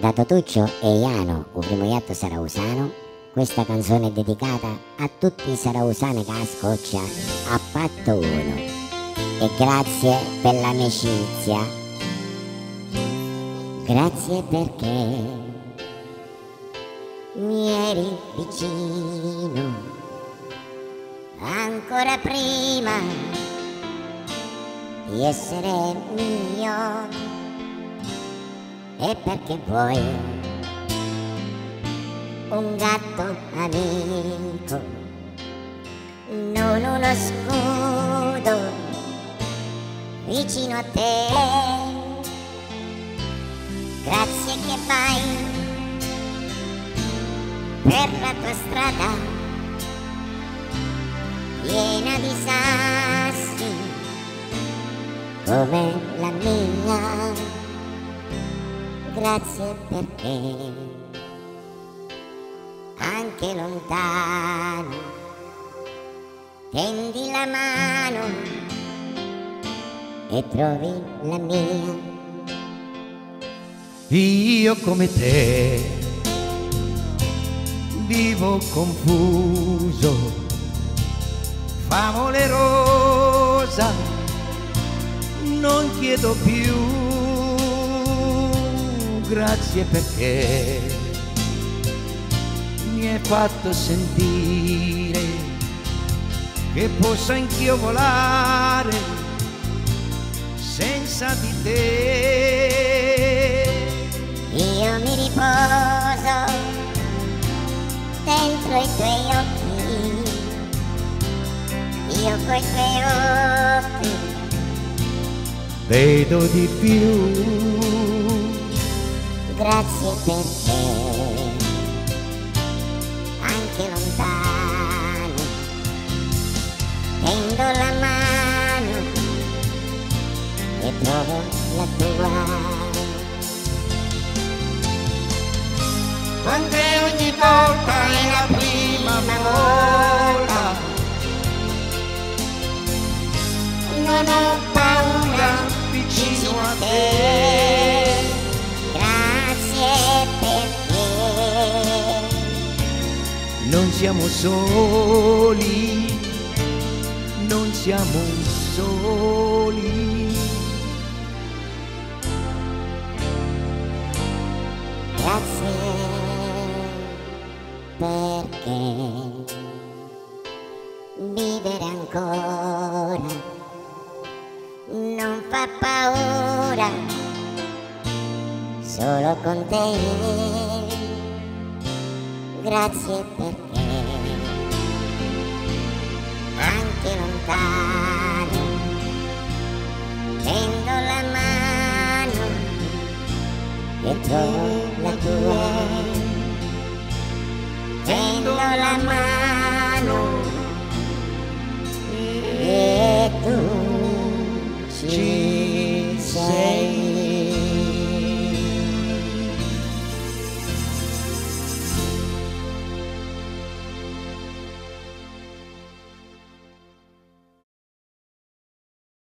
Da Totuccio e Iano, il primo iatto sarausano, questa canzone è dedicata a tutti i sarausani che a scoccia a patto uno. E grazie per l'amicizia. Grazie perché mi eri vicino ancora prima di essere mio e perché vuoi un gatto amico, non uno scudo vicino a te. Grazie che vai per la tua strada piena di sassi come la mia grazie perché anche lontano tendi la mano e trovi la mia. Io come te vivo confuso, favole rosa, non chiedo più grazie perché mi hai fatto sentire che possa anch'io volare senza di te. Io mi riposo dentro i tuoi occhi, io coi tuoi occhi vedo di più grazie perché anche lontano tendo la mano e trovo la tua. Con te ogni volta è la prima volta, non ho paura vicino a te. Non siamo soli, non siamo soli. Grazie perché vivere ancora non fa paura, solo con te grazie perché anche lontano tendo la mano e trovo la tua. Tendo la mano